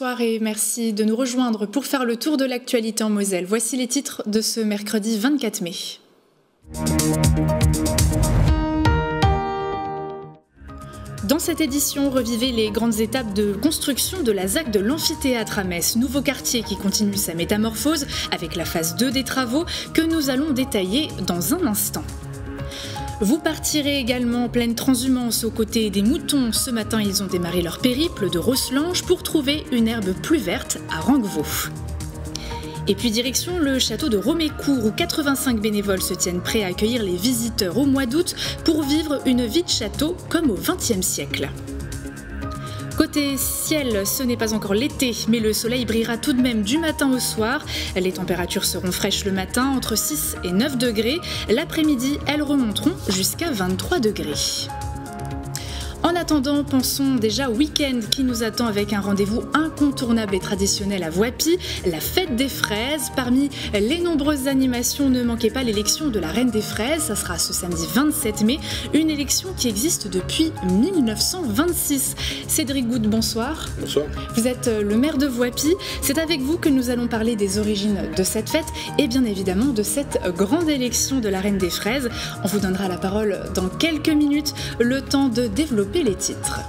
bonsoir et merci de nous rejoindre pour faire le tour de l'actualité en Moselle. Voici les titres de ce mercredi 24 mai. Dans cette édition, revivez les grandes étapes de construction de la ZAC de l'amphithéâtre à Metz, nouveau quartier qui continue sa métamorphose avec la phase 2 des travaux que nous allons détailler dans un instant. Vous partirez également en pleine transhumance aux côtés des moutons. Ce matin, ils ont démarré leur périple de Rosselange pour trouver une herbe plus verte à Ranguevaux. Et puis direction le château de Romécourt où 85 bénévoles se tiennent prêts à accueillir les visiteurs au mois d'août pour vivre une vie de château comme au XXe siècle. Côté ciel, ce n'est pas encore l'été, mais le soleil brillera tout de même du matin au soir. Les températures seront fraîches le matin, entre 6 et 9 degrés. L'après-midi, elles remonteront jusqu'à 23 degrés. En attendant, pensons déjà au week-end qui nous attend avec un rendez-vous incontournable et traditionnel à Voipy, la fête des fraises. Parmi les nombreuses animations, ne manquez pas l'élection de la Reine des fraises. Ça sera ce samedi 27 mai, une élection qui existe depuis 1926. Cédric Goutte, bonsoir. Bonsoir. Vous êtes le maire de Voipy. C'est avec vous que nous allons parler des origines de cette fête et bien évidemment de cette grande élection de la Reine des fraises. On vous donnera la parole dans quelques minutes, le temps de développer les titres.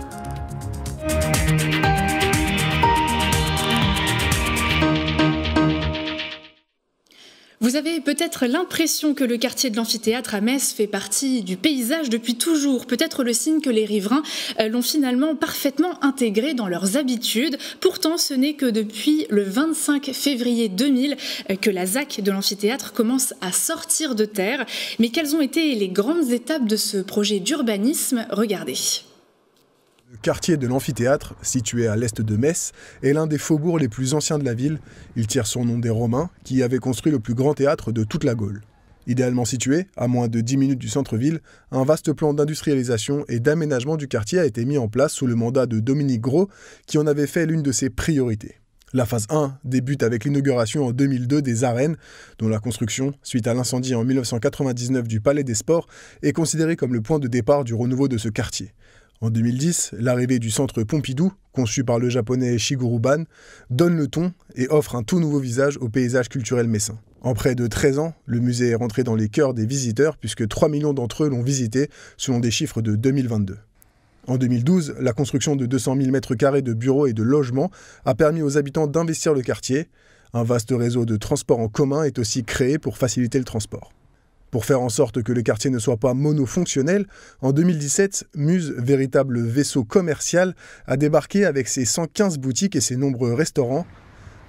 Vous avez peut-être l'impression que le quartier de l'amphithéâtre à Metz fait partie du paysage depuis toujours, peut-être le signe que les riverains euh, l'ont finalement parfaitement intégré dans leurs habitudes. Pourtant, ce n'est que depuis le 25 février 2000 euh, que la ZAC de l'amphithéâtre commence à sortir de terre. Mais quelles ont été les grandes étapes de ce projet d'urbanisme? Regardez. Le quartier de l'amphithéâtre, situé à l'est de Metz, est l'un des faubourgs les plus anciens de la ville. Il tire son nom des Romains, qui avaient construit le plus grand théâtre de toute la Gaule. Idéalement situé, à moins de 10 minutes du centre-ville, un vaste plan d'industrialisation et d'aménagement du quartier a été mis en place sous le mandat de Dominique Gros, qui en avait fait l'une de ses priorités. La phase 1 débute avec l'inauguration en 2002 des arènes, dont la construction, suite à l'incendie en 1999 du Palais des Sports, est considérée comme le point de départ du renouveau de ce quartier. En 2010, l'arrivée du centre Pompidou, conçu par le japonais Shigeru Ban, donne le ton et offre un tout nouveau visage au paysage culturel messin. En près de 13 ans, le musée est rentré dans les cœurs des visiteurs puisque 3 millions d'entre eux l'ont visité selon des chiffres de 2022. En 2012, la construction de 200 000 m2 de bureaux et de logements a permis aux habitants d'investir le quartier. Un vaste réseau de transport en commun est aussi créé pour faciliter le transport. Pour faire en sorte que le quartier ne soit pas monofonctionnel, en 2017, Muse, véritable vaisseau commercial, a débarqué avec ses 115 boutiques et ses nombreux restaurants.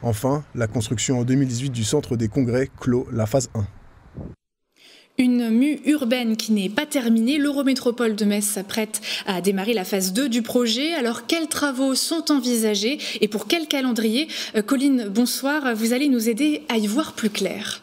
Enfin, la construction en 2018 du centre des congrès clôt la phase 1. Une mue urbaine qui n'est pas terminée, l'Eurométropole de Metz s'apprête à démarrer la phase 2 du projet. Alors quels travaux sont envisagés et pour quel calendrier? Euh, Colline, bonsoir, vous allez nous aider à y voir plus clair.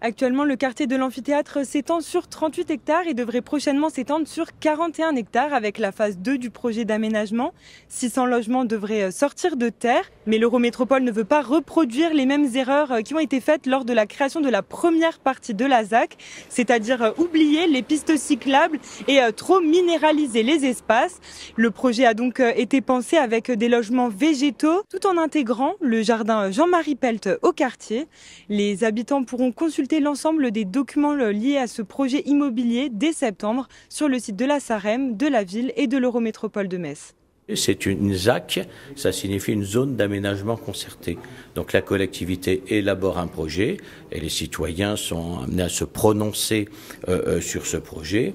Actuellement, le quartier de l'amphithéâtre s'étend sur 38 hectares et devrait prochainement s'étendre sur 41 hectares avec la phase 2 du projet d'aménagement. 600 logements devraient euh, sortir de terre, mais l'Eurométropole ne veut pas reproduire les mêmes erreurs euh, qui ont été faites lors de la création de la première partie de la ZAC, c'est-à-dire euh, oublier les pistes cyclables et trop minéraliser les espaces. Le projet a donc été pensé avec des logements végétaux tout en intégrant le jardin Jean-Marie Pelt au quartier. Les habitants pourront consulter l'ensemble des documents liés à ce projet immobilier dès septembre sur le site de la SAREM, de la ville et de l'Eurométropole de Metz. C'est une ZAC, ça signifie une zone d'aménagement concerté. Donc la collectivité élabore un projet et les citoyens sont amenés à se prononcer euh, euh, sur ce projet.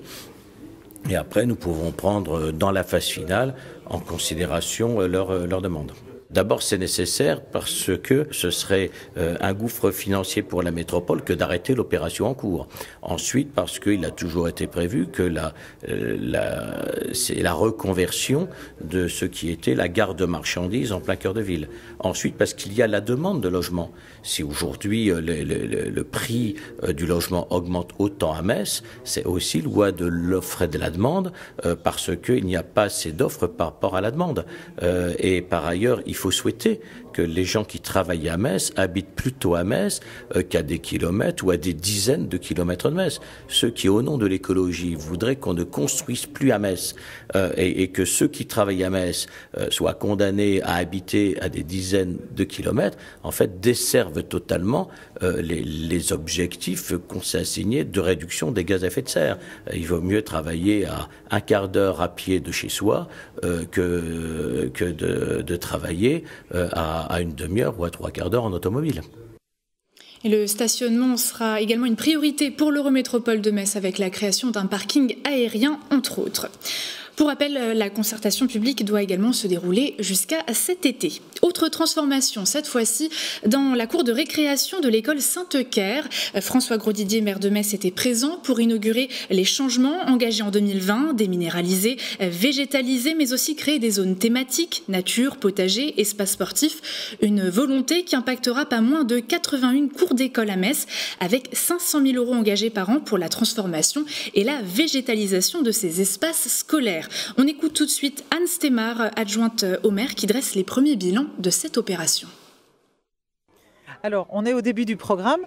Et après, nous pouvons prendre euh, dans la phase finale en considération leur demande. D'abord, c'est nécessaire parce que ce serait euh, un gouffre financier pour la métropole que d'arrêter l'opération en cours. Ensuite, parce qu'il a toujours été prévu que la, euh, c'est la reconversion de ce qui était la gare de marchandises en plein cœur de ville. Ensuite, parce qu'il y a la demande de logement. Si aujourd'hui euh, le, prix du logement augmente autant à Metz, c'est aussi loi de l'offre et de la demande parce qu'il n'y a pas assez d'offres par rapport à la demande. et par ailleurs, il faut souhaiter que les gens qui travaillent à Metz habitent plutôt à Metz euh, qu'à des kilomètres ou à des dizaines de kilomètres de Metz. Ceux qui, au nom de l'écologie, voudraient qu'on ne construise plus à Metz euh, et, que ceux qui travaillent à Metz euh, soient condamnés à habiter à des dizaines de kilomètres, en fait, desservent totalement les, les, objectifs qu'on s'est assignés de réduction des gaz à effet de serre. Il vaut mieux travailler à un quart d'heure à pied de chez soi que, que de, de travailler à, à une demi-heure ou à trois quarts d'heure en automobile. Et le stationnement sera également une priorité pour l'Eurométropole de Metz avec la création d'un parking aérien, entre autres. Pour rappel, euh, la concertation publique doit également se dérouler jusqu'à cet été. Autre transformation, cette fois-ci, dans la cour de récréation de l'école Sainte-Caire. Euh, François Grosdidier, maire de Metz, était présent pour inaugurer les changements engagés en 2020, déminéraliser, euh, végétaliser, mais aussi créer des zones thématiques, nature, potager, espace sportif. Une volonté qui impactera pas moins de 81 cours d'école à Metz, avec 500 000 euros engagés par an pour la transformation et la végétalisation de ces espaces scolaires. On écoute tout de suite Anne Stemar, adjointe au maire, qui dresse les premiers bilans de cette opération. Alors, on est au début du programme.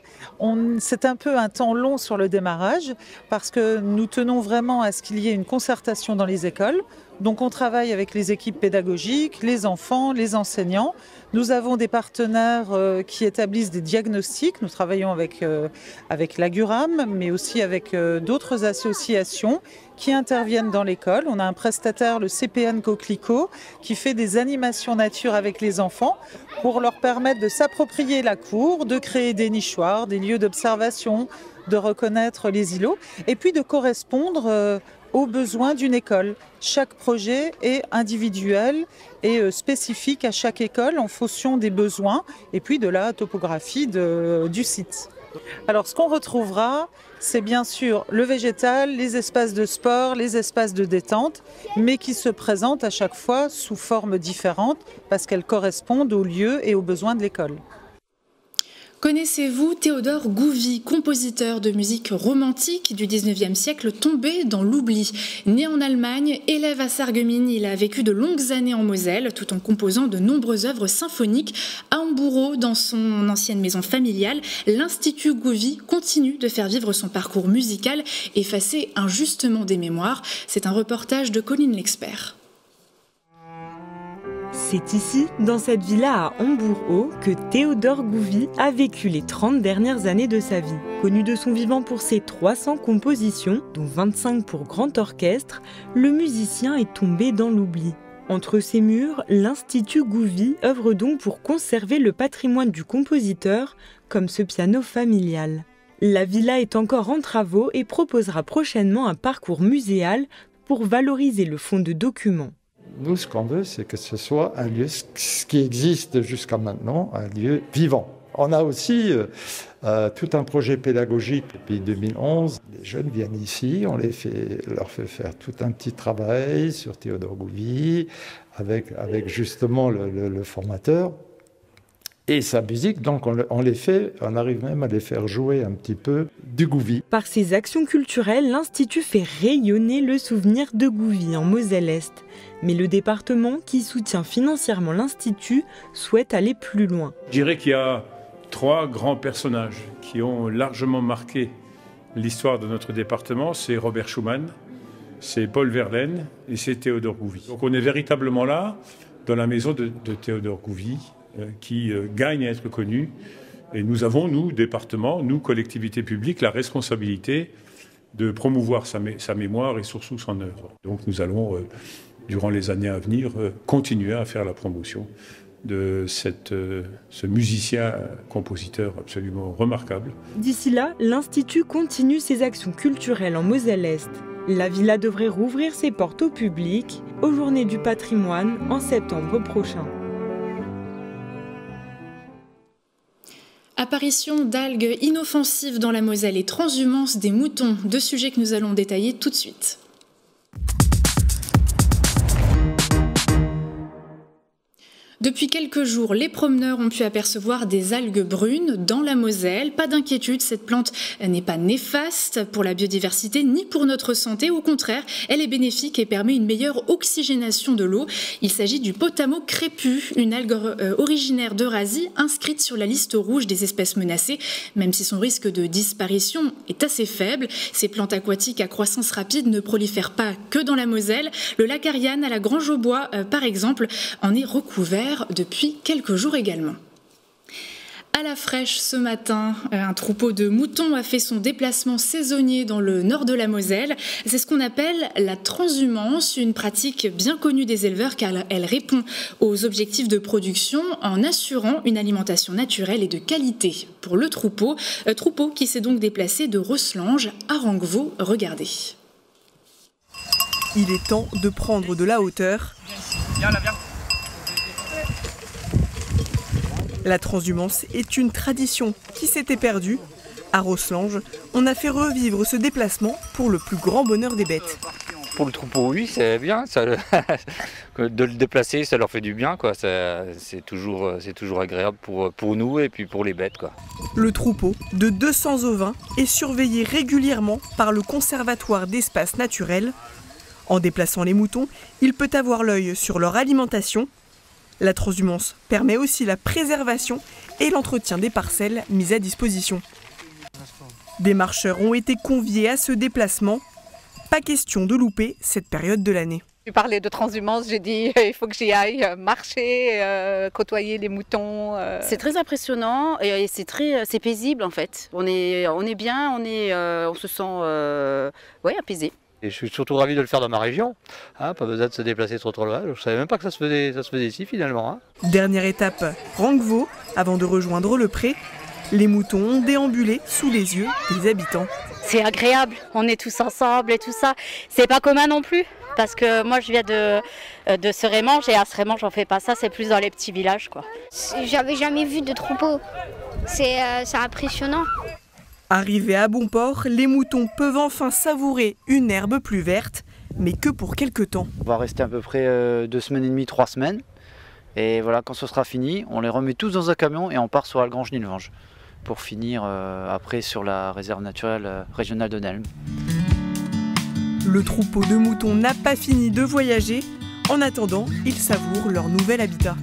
C'est un peu un temps long sur le démarrage parce que nous tenons vraiment à ce qu'il y ait une concertation dans les écoles. Donc, on travaille avec les équipes pédagogiques, les enfants, les enseignants. Nous avons des partenaires euh, qui établissent des diagnostics. Nous travaillons avec, euh, l'Aguram, mais aussi avec euh, d'autres associations qui interviennent dans l'école. On a un prestataire, le CPN Coquelicot, qui fait des animations nature avec les enfants pour leur permettre de s'approprier la cour, de créer des nichoirs, des lieux d'observation, de reconnaître les îlots et puis de correspondre aux besoins d'une école. Chaque projet est individuel et euh, spécifique à chaque école en fonction des besoins et puis de la topographie du site. Alors ce qu'on retrouvera, c'est bien sûr le végétal, les espaces de sport, les espaces de détente, mais qui se présentent à chaque fois sous formes différentes parce qu'elles correspondent au lieu et aux besoins de l'école. Connaissez-vous Théodore Gouvy, compositeur de musique romantique du 19e siècle tombé dans l'oubli? Né en Allemagne, élève à Sarreguemines, il a vécu de longues années en Moselle tout en composant de nombreuses œuvres symphoniques. À Hambourg, dans son ancienne maison familiale, l'Institut Gouvy continue de faire vivre son parcours musical, effacé injustement des mémoires. C'est un reportage de Colline L'Expert. C'est ici, dans cette villa à Hambourg-Haut, que Théodore Gouvy a vécu les 30 dernières années de sa vie. Connu de son vivant pour ses 300 compositions, dont 25 pour grand orchestre, le musicien est tombé dans l'oubli. Entre ses murs, l'Institut Gouvy œuvre donc pour conserver le patrimoine du compositeur, comme ce piano familial. La villa est encore en travaux et proposera prochainement un parcours muséal pour valoriser le fonds de documents. Nous, ce qu'on veut, c'est que ce soit un lieu, ce qui existe jusqu'à maintenant, un lieu vivant. On a aussi euh, euh, tout un projet pédagogique depuis 2011. Les jeunes viennent ici, on les fait, leur fait faire tout un petit travail sur Théodore Gouvy, avec, avec justement le formateur et sa musique. Donc on, les fait, on arrive même à les faire jouer un petit peu du Gouvy. Par ses actions culturelles, l'Institut fait rayonner le souvenir de Gouvy en Moselle-Est. Mais le département, qui soutient financièrement l'Institut, souhaite aller plus loin. Je dirais qu'il y a trois grands personnages qui ont largement marqué l'histoire de notre département. C'est Robert Schumann, c'est Paul Verlaine et c'est Théodore Gouvy. Donc on est véritablement là, dans la maison de, de Théodore Gouvy, qui euh, gagne à être connu. Et nous avons, nous, département, nous, collectivités publiques, la responsabilité de promouvoir sa, mémoire et surtout son œuvre. Donc nous allons, euh, durant les années à venir, continuer à faire la promotion de ce musicien, compositeur absolument remarquable. D'ici là, l'Institut continue ses actions culturelles en Moselle-Est. La villa devrait rouvrir ses portes au public aux Journées du patrimoine en septembre prochain. Apparition d'algues inoffensives dans la Moselle et transhumance des moutons, deux sujets que nous allons détailler tout de suite. Depuis quelques jours, les promeneurs ont pu apercevoir des algues brunes dans la Moselle. Pas d'inquiétude, cette plante n'est pas néfaste pour la biodiversité ni pour notre santé. Au contraire, elle est bénéfique et permet une meilleure oxygénation de l'eau. Il s'agit du potamo crépus, une algue euh, originaire d'Eurasie inscrite sur la liste rouge des espèces menacées, même si son risque de disparition est assez faible. Ces plantes aquatiques à croissance rapide ne prolifèrent pas que dans la Moselle. Le lac Ariane à la Grange au Bois, euh, par exemple, en est recouvert depuis quelques jours également. À la fraîche ce matin, un troupeau de moutons a fait son déplacement saisonnier dans le nord de la Moselle. C'est ce qu'on appelle la transhumance, une pratique bien connue des éleveurs car elle répond aux objectifs de production en assurant une alimentation naturelle et de qualité pour le troupeau. Un troupeau qui s'est donc déplacé de Rosselange à Ranguevaux. Regardez. Il est temps de prendre de la hauteur. Viens là, viens. La transhumance est une tradition qui s'était perdue. À Rosselange, on a fait revivre ce déplacement pour le plus grand bonheur des bêtes. Pour le troupeau, oui, c'est bien. de le déplacer, ça leur fait du bien. C'est toujours, toujours agréable pour, pour nous et puis pour les bêtes. Quoi. Le troupeau de 200 ovins est surveillé régulièrement par le Conservatoire d'espaces naturels. En déplaçant les moutons, il peut avoir l'œil sur leur alimentation la transhumance permet aussi la préservation et l'entretien des parcelles mises à disposition. Des marcheurs ont été conviés à ce déplacement. Pas question de louper cette période de l'année. Tu parlais de transhumance, j'ai dit il faut que j'y aille euh, marcher, euh, côtoyer les moutons. Euh. C'est très impressionnant et c'est très, c'est paisible en fait. On est, on est bien, on est, on se sent, ouais, apaisé. Et je suis surtout ravi de le faire dans ma région. Hein, pas besoin de se déplacer trop trop loin. Je ne savais même pas que ça se faisait, ça se faisait ici finalement. Hein. Dernière étape, Ranguevaux, avant de rejoindre le pré. Les moutons ont déambulé sous les yeux des habitants. C'est agréable, on est tous ensemble et tout ça. C'est pas commun non plus, parce que moi je viens de, euh, de Serémange et à Serémange on fait pas ça, c'est plus dans les petits villages. quoi. J'avais jamais vu de troupeau, c'est euh, impressionnant. Arrivés à bon port, les moutons peuvent enfin savourer une herbe plus verte, mais que pour quelques temps. On va rester à peu près euh, deux semaines et demie, trois semaines. Et voilà, quand ce sera fini, on les remet tous dans un camion et on part sur Algrange Nilvange pour finir euh, après sur la réserve naturelle euh, régionale de Nelm. Le troupeau de moutons n'a pas fini de voyager. En attendant, ils savourent leur nouvel habitat.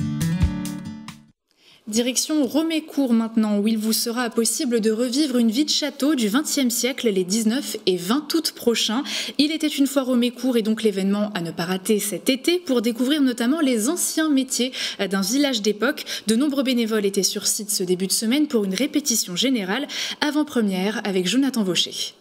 Direction Romécourt maintenant, où il vous sera possible de revivre une vie de château du XXe siècle les 19 et 20 août prochains. Il était une fois Romécourt et donc l'événement à ne pas rater cet été pour découvrir notamment les anciens métiers d'un village d'époque. De nombreux bénévoles étaient sur site ce début de semaine pour une répétition générale avant-première avec Jonathan Vaucher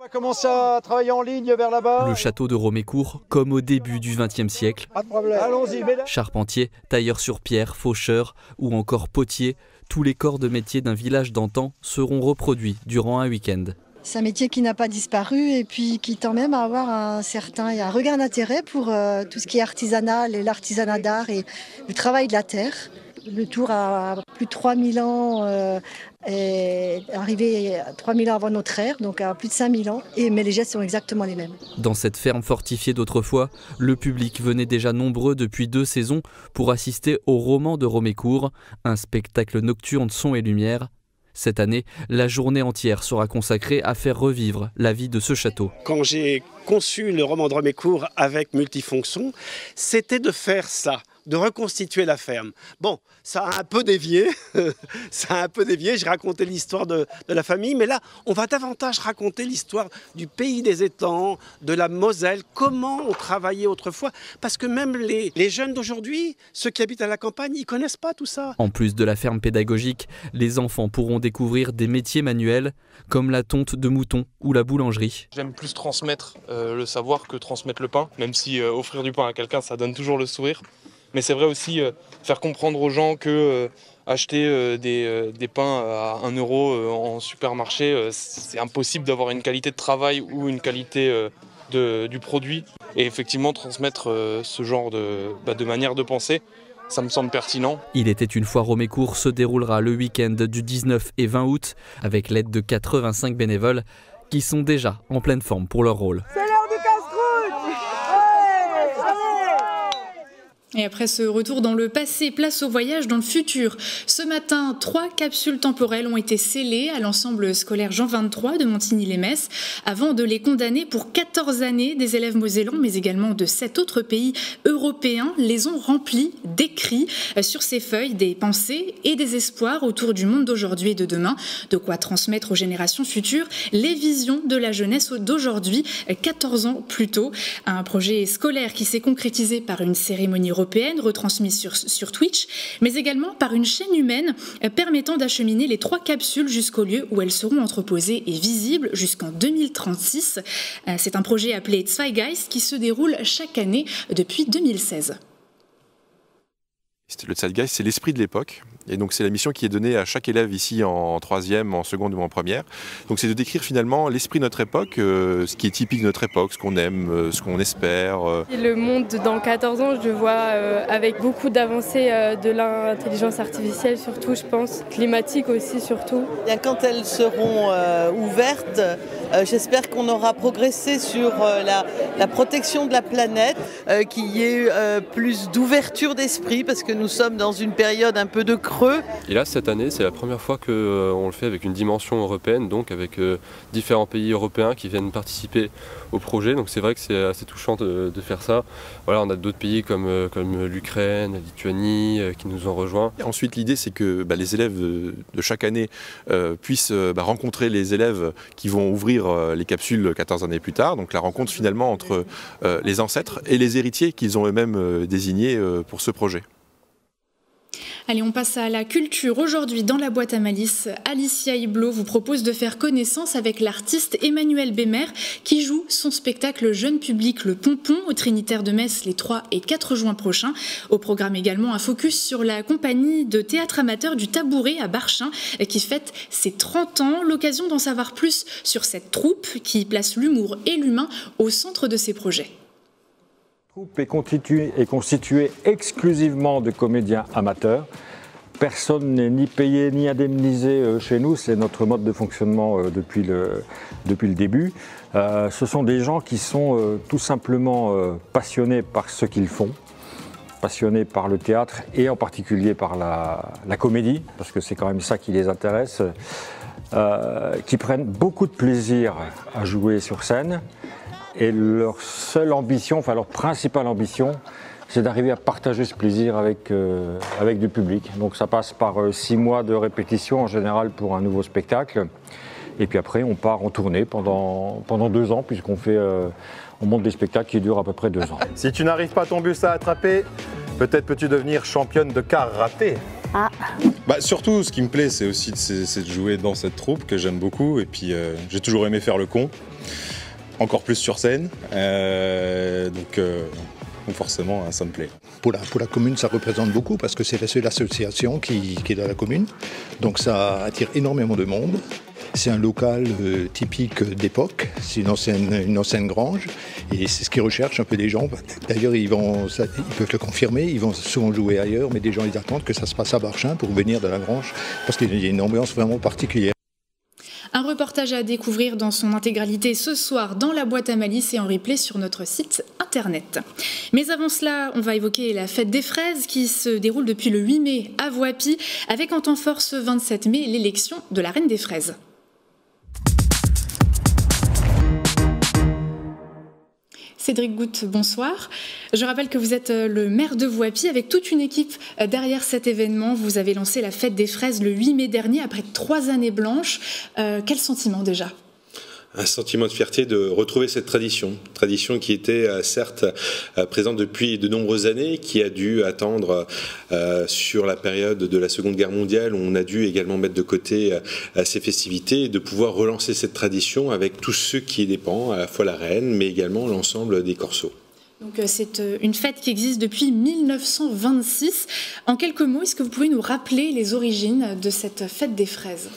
va commencer à travailler en ligne vers là-bas. Le château de Romécourt, comme au début du XXe siècle. Allons-y, Charpentier, tailleur sur pierre, faucheur ou encore potier, tous les corps de métier d'un village d'antan seront reproduits durant un week-end. C'est un métier qui n'a pas disparu et puis qui tend même à avoir un certain un regain d'intérêt pour euh, tout ce qui est artisanal et l'artisanat d'art et le travail de la terre. Le tour a plus de 3000 ans, euh, est arrivé 3000 ans avant notre ère, donc à plus de 5000 ans, et, mais les gestes sont exactement les mêmes. Dans cette ferme fortifiée d'autrefois, le public venait déjà nombreux depuis deux saisons pour assister au roman de Romécourt, un spectacle nocturne son et lumière cette année, la journée entière sera consacrée à faire revivre la vie de ce château. Quand j'ai conçu le roman de Romécourt avec multifonction, c'était de faire ça, de reconstituer la ferme. Bon, ça a un peu dévié, ça a un peu dévié, j'ai raconté l'histoire de, la famille, mais là, on va davantage raconter l'histoire du pays des étangs, de la Moselle, comment on travaillait autrefois, parce que même les, les jeunes d'aujourd'hui, ceux qui habitent à la campagne, ils connaissent pas tout ça. En plus de la ferme pédagogique, les enfants pourront découvrir des métiers manuels, comme la tonte de mouton ou la boulangerie. J'aime plus transmettre euh, le savoir que transmettre le pain, même si euh, offrir du pain à quelqu'un, ça donne toujours le sourire. Mais c'est vrai aussi euh, faire comprendre aux gens que euh, acheter euh, des, pains à 1 euro en supermarché, c'est impossible d'avoir une qualité de travail ou une qualité du produit. Et effectivement, transmettre ce genre de, bah, de manière de penser, ça me semble pertinent. Il était une fois Romécourt se déroulera le week-end du 19 et 20 août avec l'aide de 85 bénévoles qui sont déjà en pleine forme pour leur rôle. Et après ce retour dans le passé, place au voyage dans le futur. Ce matin, trois capsules temporelles ont été scellées à l'ensemble scolaire Jean 23 de Montigny-les-Metz avant de les condamner pour 14 années. Des élèves mosellans, mais également de sept autres pays européens, les ont remplis d'écrits sur ces feuilles, des pensées et des espoirs autour du monde d'aujourd'hui et de demain. De quoi transmettre aux générations futures les visions de la jeunesse d'aujourd'hui, 14 ans plus tôt. Un projet scolaire qui s'est concrétisé par une cérémonie européenne retransmise sur, Twitch, mais également par une chaîne humaine euh, permettant d'acheminer les trois capsules jusqu'au lieu où elles seront entreposées et visibles jusqu'en 2036. Euh, c'est un projet appelé Zweiggeist qui se déroule chaque année depuis 2016. Le Zeitgeist, c'est l'esprit de l'époque. Et donc c'est la mission qui est donnée à chaque élève ici en troisième, en seconde ou en première. Donc c'est de décrire finalement l'esprit de notre époque, euh, ce qui est typique de notre époque, ce qu'on aime, euh, ce qu'on espère. euh. Le monde dans 14 ans, je le vois euh, avec beaucoup d'avancées euh, de l'intelligence artificielle surtout, je pense, climatique aussi surtout. Bien, quand elles seront euh, ouvertes, euh, j'espère qu'on aura progressé sur euh, la, la protection de la planète, euh, qu'il y ait euh, plus d'ouverture d'esprit, parce que nous sommes dans une période un peu de creux. Et là, cette année, c'est la première fois qu'on le fait avec une dimension européenne, donc avec euh, différents pays européens qui viennent participer au projet. Donc c'est vrai que c'est assez touchant de, de faire ça. Voilà, on a d'autres pays comme, euh, comme l'Ukraine, la Lituanie euh, qui nous ont rejoints. Et Ensuite, l'idée, c'est que bah, les élèves de, de chaque année euh, puissent euh, bah, rencontrer les élèves qui vont ouvrir euh, les capsules 14 années plus tard. Donc la rencontre finalement entre euh, les ancêtres et les héritiers qu'ils ont eux-mêmes euh, désignés euh, pour ce projet. Allez, on passe à la culture. Aujourd'hui, dans la boîte à malice, Alicia Hiblot vous propose de faire connaissance avec l'artiste Emmanuel Bémer qui joue son spectacle jeune public Le Pompon au Trinitaire de Metz les 3 et 4 juin prochains. Au programme également un focus sur la compagnie de théâtre amateur du Tabouret à Barchin qui fête ses 30 ans. L'occasion d'en savoir plus sur cette troupe qui place l'humour et l'humain au centre de ses projets. Est constituée, est exclusivement de comédiens amateurs. Personne n'est ni payé ni indemnisé euh, chez nous, c'est notre mode de fonctionnement euh, depuis le, depuis le début. Euh, ce sont des gens qui sont tout simplement passionnés par ce qu'ils font, passionnés par le théâtre et en particulier par la, comédie, parce que c'est quand même ça qui les intéresse, qui prennent beaucoup de plaisir à jouer sur scène. Et leur seule ambition, enfin leur principale ambition, c'est d'arriver à partager ce plaisir avec, euh, avec du public. Donc ça passe par euh, six mois de répétition en général pour un nouveau spectacle. Et puis après, on part en tournée pendant, pendant deux ans, puisqu'on fait, euh, on monte des spectacles qui durent à peu près deux ans. Si tu n'arrives pas ton bus à attraper, peut-être peux-tu devenir championne de karaté. Bah, surtout, ce qui me plaît, c'est aussi de, c'est- c'est de jouer dans cette troupe que j'aime beaucoup. Et puis, euh, j'ai toujours aimé faire le con, encore plus sur scène. Euh, donc, euh, donc forcément, ça me plaît. Pour la, pour la commune, ça représente beaucoup parce que c'est la seule association qui, qui est dans la commune. Donc ça attire énormément de monde. C'est un local euh, typique d'époque, c'est une ancienne, une ancienne grange et c'est ce qu'ils recherchent un peu des gens. D'ailleurs, ils, vont, ils peuvent le confirmer, ils vont souvent jouer ailleurs, mais des gens ils attendent que ça se passe à Barchin pour venir de la grange parce qu'il y a une ambiance vraiment particulière. Un reportage à découvrir dans son intégralité ce soir dans la boîte à malice et en replay sur notre site internet. Mais avant cela, on va évoquer la fête des fraises qui se déroule depuis le 8 mai à Voipy avec en temps fort ce 27 mai l'élection de la reine des fraises. Cédric Goutte, bonsoir. Je rappelle que vous êtes euh, le maire de Voipy avec toute une équipe euh, derrière cet événement. Vous avez lancé la fête des fraises le 8 mai dernier après trois années blanches. Euh, quel sentiment déjà? Un sentiment de fierté de retrouver cette tradition, tradition qui était euh, certes euh, présente depuis de nombreuses années, qui a dû attendre euh, sur la période de la Seconde Guerre mondiale, où on a dû également mettre de côté ces festivités, et de pouvoir relancer cette tradition avec tous ceux qui y dépendent, à la fois la reine, mais également l'ensemble des corsos. Donc c'est une fête qui existe depuis 1926. En quelques mots, est-ce que vous pouvez nous rappeler les origines de cette fête des fraises?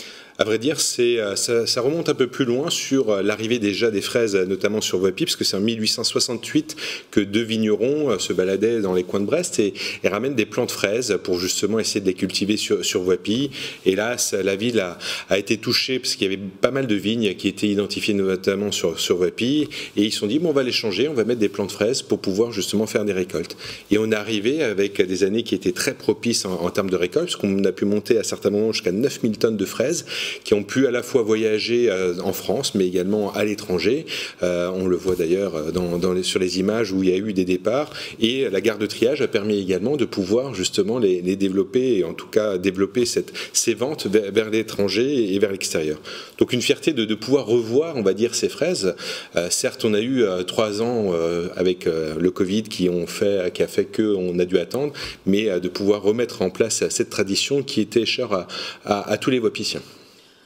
À vrai dire, c'est, ça, ça, remonte un peu plus loin sur l'arrivée déjà des fraises, notamment sur Voipy, parce que c'est en 1868 que deux vignerons se baladaient dans les coins de Brest et, et ramènent des plants de fraises pour justement essayer de les cultiver sur, sur Voipy. Hélas, la ville a, été touchée parce qu'il y avait pas mal de vignes qui étaient identifiées notamment sur, sur Voipy et ils se sont dit, bon, on va les changer, on va mettre des plants de fraises pour pouvoir justement faire des récoltes. Et on est arrivé avec des années qui étaient très propices en, termes de récolte, parce qu'on a pu monter à certains moments jusqu'à 9000 tonnes de fraises qui ont pu à la fois voyager euh, en France, mais également à l'étranger. Euh, on le voit d'ailleurs les, sur les images où il y a eu des départs. Et la gare de triage a permis également de pouvoir justement les, développer, et en tout cas développer ces ventes vers, l'étranger et vers l'extérieur. Donc une fierté de, pouvoir revoir, on va dire, ces fraises. Euh, certes, on a eu euh, trois ans euh, avec le Covid qui, ont fait, qui a fait qu'on a dû attendre, mais de pouvoir remettre en place cette tradition qui était chère à, à tous les Wapiciens.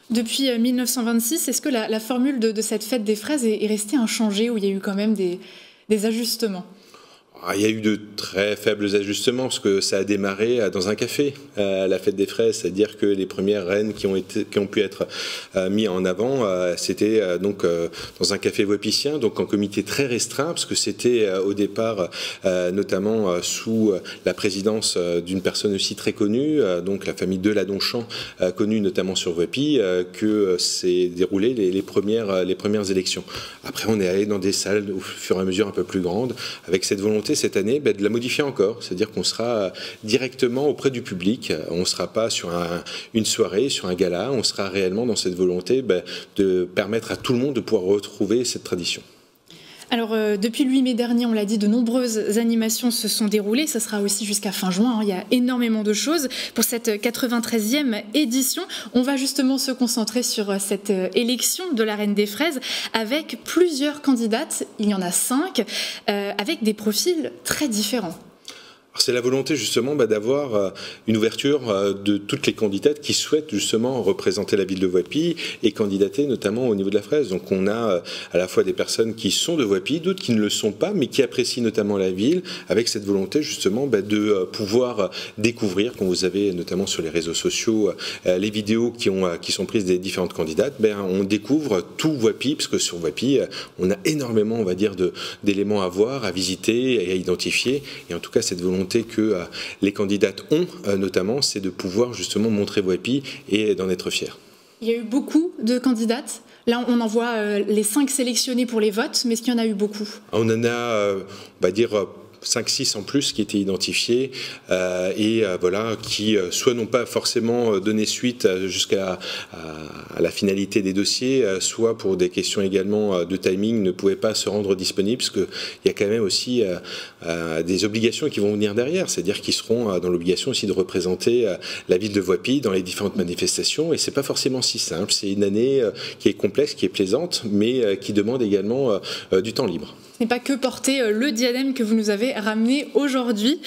Depuis 1926, est-ce que la, formule de, cette fête des fraises est, est, restée inchangée ou il y a eu quand même des, ajustements? Il y a eu de très faibles ajustements parce que ça a démarré dans un café à la fête des fraises, c'est-à-dire que les premières reines qui ont, pu être euh, mises en avant, euh, c'était euh, donc dans un café wapicien, donc en comité très restreint parce que c'était au départ notamment sous la présidence d'une personne aussi très connue, donc la famille de Ladonchamp, connue notamment sur Wapi, que s'est déroulé les premières élections. Après, on est allé dans des salles au fur et à mesure un peu plus grandes avec cette volonté cette année ben, de la modifier encore, c'est-à-dire qu'on sera directement auprès du public, on ne sera pas sur un, une soirée, sur un gala, on sera réellement dans cette volonté ben, de permettre à tout le monde de pouvoir retrouver cette tradition. Alors, euh, depuis le 8 mai dernier, on l'a dit, de nombreuses animations se sont déroulées. Ça sera aussi jusqu'à fin juin. Hein. Il y a énormément de choses. Pour cette 93e édition, on va justement se concentrer sur cette euh, élection de la Reine des Fraises avec plusieurs candidates. Il y en a cinq, euh, avec des profils très différents. C'est la volonté justement bah, d'avoir euh, une ouverture euh, de toutes les candidates qui souhaitent justement représenter la ville de Voipy et candidater notamment au niveau de la fraise. Donc on a euh, à la fois des personnes qui sont de Voipy, d'autres qui ne le sont pas, mais qui apprécient notamment la ville, avec cette volonté justement bah, de pouvoir découvrir, quand vous avez notamment sur les réseaux sociaux les vidéos qui, ont, qui sont prises des différentes candidates, ben, on découvre tout Voipy, parce que sur Voipy, on a énormément, on va dire, d'éléments à voir, à visiter et à identifier. Et en tout cas, cette volonté que euh, les candidates ont, euh, notamment, c'est de pouvoir justement montrer Voipy et d'en être fiers. Il y a eu beaucoup de candidates. Là, on en voit euh, les cinq sélectionnés pour les votes, mais est-ce qu'il y en a eu beaucoup? On en a, on va dire, 5-6 en plus qui étaient identifiés euh, et euh, voilà, qui euh, soit n'ont pas forcément donné suite jusqu'à la finalité des dossiers, soit pour des questions également de timing ne pouvaient pas se rendre disponibles, parce qu'il y a quand même aussi des obligations qui vont venir derrière, c'est-à-dire qu'ils seront dans l'obligation aussi de représenter la ville de Voipy dans les différentes manifestations, et c'est pas forcément si simple. C'est une année qui est complexe, qui est plaisante, mais qui demande également du temps libre. Ce n'est pas que porter le diadème que vous nous avez ramené aujourd'hui.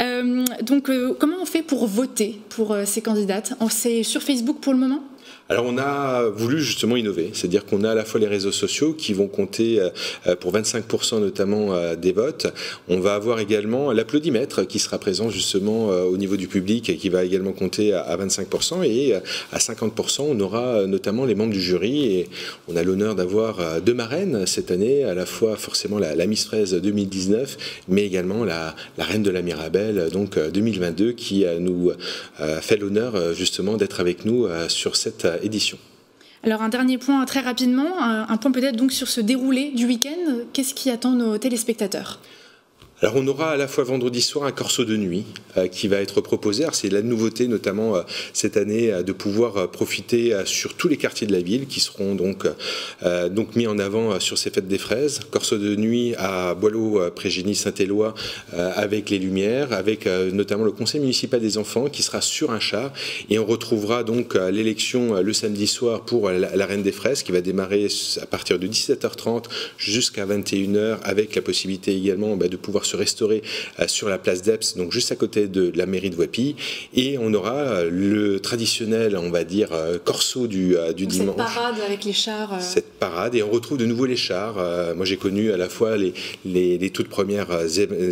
Euh, donc, euh, comment on fait pour voter pour euh, ces candidates? C'est sur Facebook pour le moment? Alors on a voulu justement innover, c'est-à-dire qu'on a à la fois les réseaux sociaux qui vont compter pour 25% notamment des votes. On va avoir également l'applaudimètre qui sera présent justement au niveau du public et qui va également compter à 25% et à 50% on aura notamment les membres du jury. Et on a l'honneur d'avoir deux marraines cette année, à la fois forcément la, Miss Fraise 2019 mais également la, la Reine de la Mirabelle donc 2022 qui nous fait l'honneur justement d'être avec nous sur cette édition. Alors un dernier point très rapidement, un point peut-être donc sur ce déroulé du week-end. Qu'est-ce qui attend nos téléspectateurs? Alors on aura à la fois vendredi soir un corso de nuit euh, qui va être proposé. C'est la nouveauté notamment euh, cette année euh, de pouvoir profiter sur tous les quartiers de la ville qui seront donc, donc mis en avant sur ces fêtes des fraises. Corso de nuit à Boileau, Prégénie, Saint-Éloi avec les lumières, avec notamment le conseil municipal des enfants qui sera sur un char. Et on retrouvera donc l'élection le samedi soir pour la, Reine des fraises qui va démarrer à partir de 17h30 jusqu'à 21h avec la possibilité également bah, de pouvoir se restaurer sur la place d'Eps, donc juste à côté de la mairie de Voipy. Et on aura le traditionnel, on va dire, corso du, du dimanche. Cette parade avec les chars. Cette parade, et on retrouve de nouveau les chars. moi, j'ai connu à la fois les, les, les toutes premières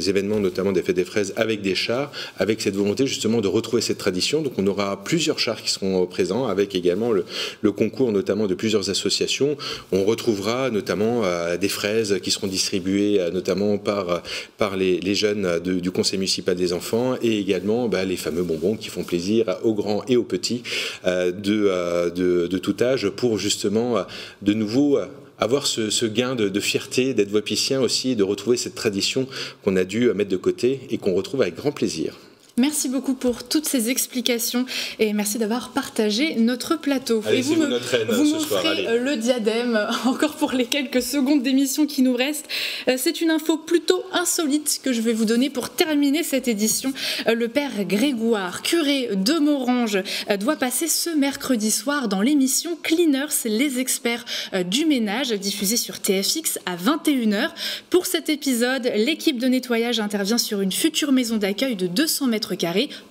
événements, notamment des fêtes des fraises, avec des chars, avec cette volonté justement de retrouver cette tradition. Donc, on aura plusieurs chars qui seront présents, avec également le, le concours notamment de plusieurs associations. On retrouvera notamment euh, des fraises qui seront distribuées euh, notamment par, par les, les jeunes du conseil municipal des enfants et également bah, les fameux bonbons qui font plaisir aux grands et aux petits euh, de, de, tout âge pour justement de nouveau avoir ce, gain de, fierté d'être voipicien aussi, de retrouver cette tradition qu'on a dû mettre de côté et qu'on retrouve avec grand plaisir. Merci beaucoup pour toutes ces explications et merci d'avoir partagé notre plateau. Allez, et vous, me, vous m'offrez le diadème encore pour les quelques secondes d'émission qui nous restent. Euh, c'est une info plutôt insolite que je vais vous donner pour terminer cette édition. Euh, le père Grégoire, curé de Morange, euh, doit passer ce mercredi soir dans l'émission Cleaners, les experts du ménage, diffusée sur TFX à 21h. Pour cet épisode, l'équipe de nettoyage intervient sur une future maison d'accueil de 200 mètres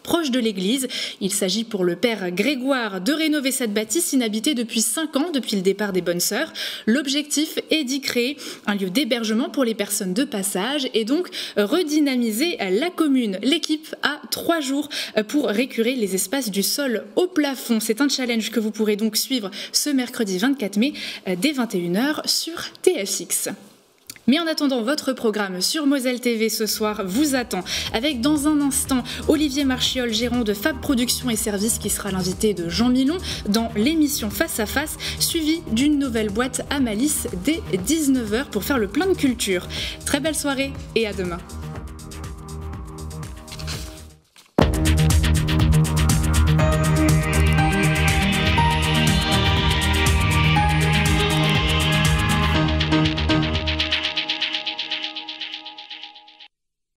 proche de l'église. Il s'agit pour le père Grégoire de rénover cette bâtisse inhabitée depuis 5 ans, depuis le départ des Bonnes Sœurs. L'objectif est d'y créer un lieu d'hébergement pour les personnes de passage et donc redynamiser la commune. L'équipe a trois jours pour récurer les espaces du sol au plafond. C'est un challenge que vous pourrez donc suivre ce mercredi 24 mai dès 21h sur TFX. Mais en attendant, votre programme sur Moselle TV ce soir vous attend avec dans un instant Olivier Marchiol, gérant de Fab Productions et Services, qui sera l'invité de Jean Milon dans l'émission Face à Face, suivi d'une nouvelle boîte à Malice dès 19h pour faire le plein de culture. Très belle soirée et à demain.